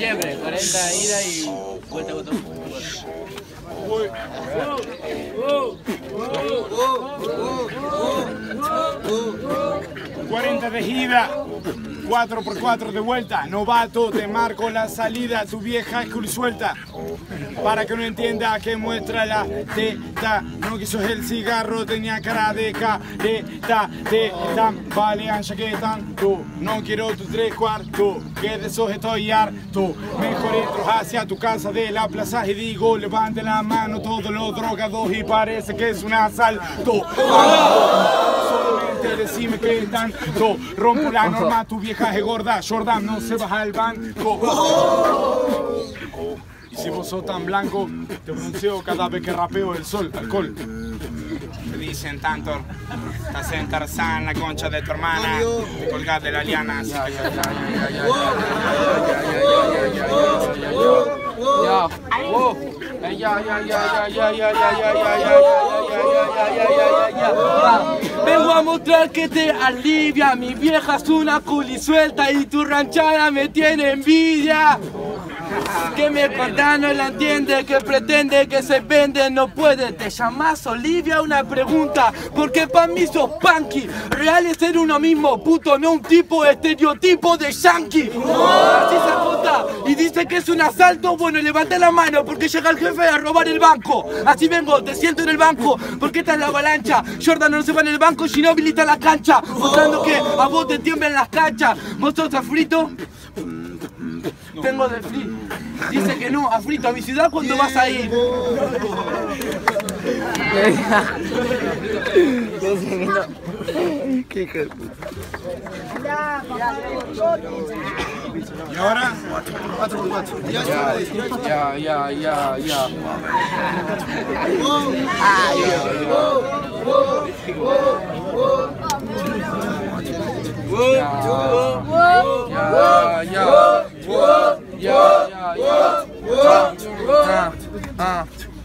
Siempre, 40 ida y vuelta con todo. 40 de ida, 4 por 4 de vuelta. Novato, te marco la salida, tu vieja es cool suelta. Para que no entienda que muestra la teta. No quiso el cigarro, tenía cara de careta. Teta, vale ancha que tanto. No quiero tu tres cuartos, que de esos estoy harto. Mejor entro hacia tu casa de la plaza y digo, levante la mano todos los drogados y parece que es un asalto. Solamente decime que tanto rompo la norma, tu vieja es gorda, Jordan no se baja al banco. Y si vos sos tan blanco, te bronceo cada vez que rapeo el sol, alcohol. Te dicen tanto, estás en Tarzán, la concha de tu hermana, te colgás de la liana. así que- Ya, wow. Eh, Ya, ya, ya, ya, ya, ya, ya, ya, ya, ya, ya, ya, ya, ya, ya, ya, ya, ya. Vengo a mostrar que te alivia. Mi vieja es una culi suelta y tu ranchada me tiene envidia. Que me cuenta, no la entiende, que pretende que se vende, no puede. Te llamas Olivia, una pregunta, porque pa' mí sos punky. Real es ser uno mismo, puto, no un tipo estereotipo de yankee. Así se agota y dice que es un asalto. Bueno, levanta la mano porque llega el jefe a robar el banco. Así vengo, te siento en el banco, porque esta es la avalancha. Jordan no se va en el banco, sino habilita la cancha, mostrando que a vos te tiemblan las canchas. ¿Vos sos Tengo de free. Dice que no, a frito, a mi ciudad, cuando vas a ir? Qué ¿Y ahora? Ya, ya, ya, ya.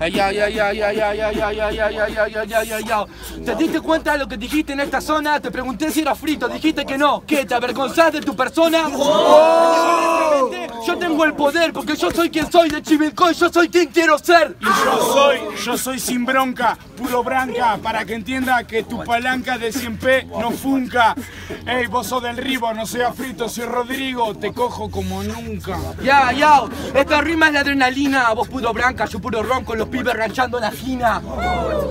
Ah. Ya, ya, ya, ya, ya, ya, ya, ya, ya, ya, ya, ya, ya, ya, ya. ¿Te diste cuenta de lo que dijiste en esta zona? Te pregunté si era frito, dijiste que no. ¿Qué? ¿Te avergonzás de tu persona? Yo tengo el poder porque yo soy quien soy de Chivilcoy, yo soy quien quiero ser. y yo soy, yo soy sin bronca, puro branca, para que entienda que tu palanca de 100p no funca. Ey, vos sos del Ribo, no sea frito, soy Rodrigo, te cojo como nunca. Ya, ya, esta rima es la adrenalina. Vos puro branca, yo puro ron con los pibes ranchando la gina.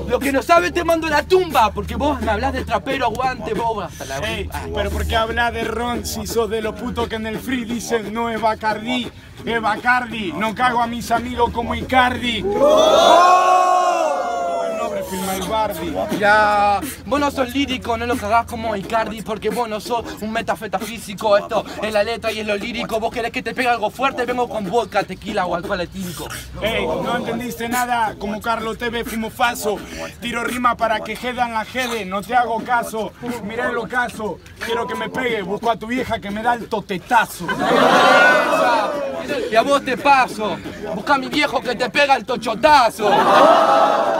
Lo que no sabes te mando a la tumba, porque vos me hablas de trapero, aguante, boba. Ey, pero ¿por qué habla de ron si sos de los putos que en el free dicen no es Bacardi? Es Bacardi, no cago a mis amigos como Icardi. El. Ya, vos no sos lírico, no lo cagás como Icardi, porque vos no sos un metafetafísico. Esto es la letra y es lo lírico. Vos querés que te pegue algo fuerte, vengo con vodka, tequila o alcohol etílico. Ey, no entendiste nada, como Carlos TV fuimos falso. Tiro rima para que jedan la jede, no te hago caso. Mirá el ocaso, quiero que me pegue, busco a tu vieja que me da el totetazo. Y a vos te paso, busca a mi viejo que te pega el tochotazo.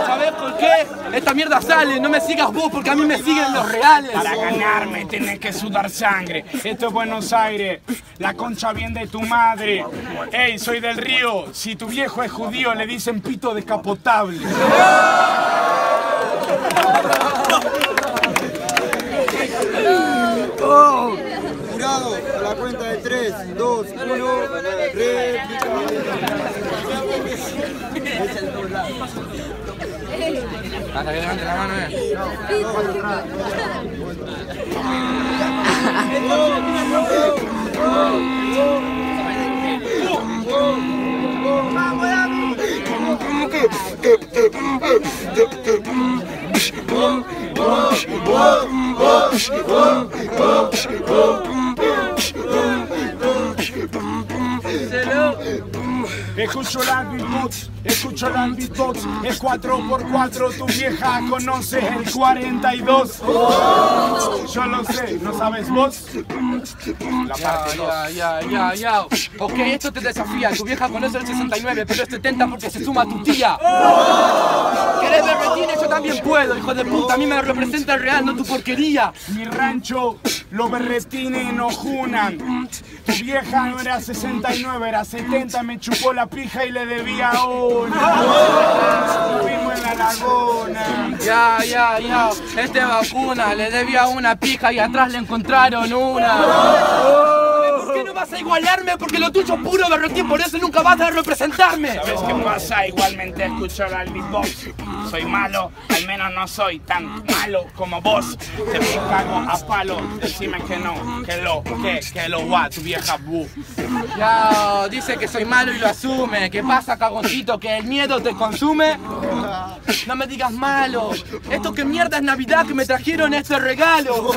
¿Sabés por qué? Esta mierda sale, no me sigas vos porque a mí me siguen los reales. Para ganarme tienes que sudar sangre. Esto es Buenos Aires, la concha bien de tu madre. Ey, soy del río. Si tu viejo es judío, le dicen pito descapotable. Para que levante la mano, eh. ¡Vamos, vamos! ¿Cómo que? ¡Bum, bum, bum! Escucho la beatbox, escucho la beatbox, es 4x4, tu vieja conoce el 42. Yo lo sé, ¿no sabes vos? La parte Ya, ya, ya, ya. Ok, esto te desafía. Tu vieja conoce el 69, pero es 70 porque se suma tu tía. ¿Querés berretines? Yo también puedo, hijo de puta. A mí me representa el real, no tu porquería. Mi rancho los berretines no junan. Tu vieja no era 69, era 70, me chupó la pija y le debía una. Fuimos en la laguna. Ya, ya, ya. Este vacuna le debía una pija y atrás le encontraron una. ¿Por qué no vas a igualarme? Porque lo tuyo es puro berretín, por eso nunca vas a representarme. ¿Sabes qué pasa? Igualmente escucho al beatbox. Soy malo, al menos no soy tan malo como vos. Te cago a palo, decime que no, que lo, que, que lo va, tu vieja bu. Ya, dice que soy malo y lo asume. ¿Qué pasa, cagoncito? ¿Que el miedo te consume? No me digas malo. Esto que mierda es Navidad que me trajeron este regalo.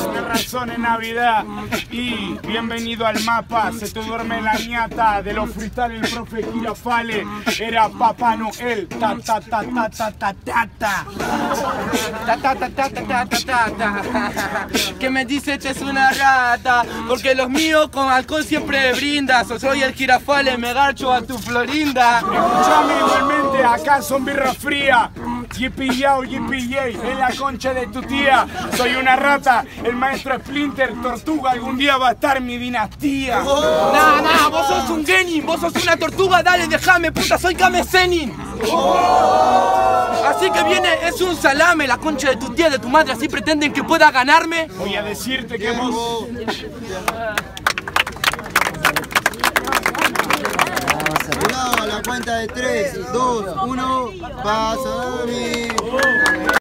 Tienes razón en Navidad. Y bienvenido al mapa. Se te duerme la ñata de los freestyle el profe Girafale. Era Papá Noel. Ta ta ta ta ta ta ta ta. Ta, ta, ta, ta, ta, ta, ta, ta. Que me dice que es una rata Porque los míos con alcohol siempre brindas O soy el girafale, me garcho a tu florinda Escuchame igualmente, acá son birra fría. Yippee yao, yippee yay, en la concha de tu tía. Soy una rata, el maestro Splinter, tortuga, algún día va a estar mi dinastía. Nah, nah, vos sos un genin, vos sos una tortuga, dale, déjame, puta, soy Kame Zenin. Así que viene, es un salame, la concha de tu tía, de tu madre, así pretenden que pueda ganarme. Voy a decirte que vos... A la cuenta de 3, 2, 1, pasa.